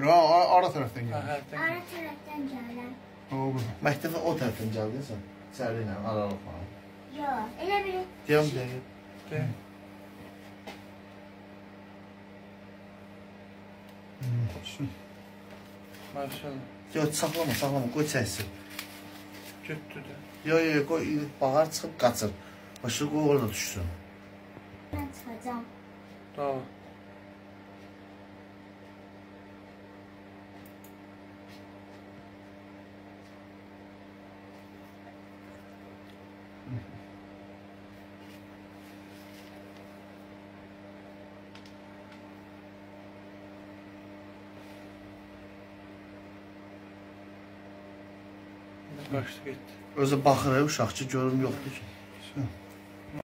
Ara, ara tərəfdən Ha, gəlir. hərdən Ara tərəfdən gələn. O bu. Məktəbə o tərəfdən gəldin sən. İçəri ilə aralıqla. Yox, elə bil Deyəm deyək. gəlir. Maşallah. Yox, saxlama, saxlama, qoy çəksin. Götdü də. Yox, yox, qoy bağır çıxıb qaçır. Başı qoy orada düşsün. mən çıxacam. Daha. Qaçdı getdi. Özü baxır uşaq ki, görüm yoxdur ki.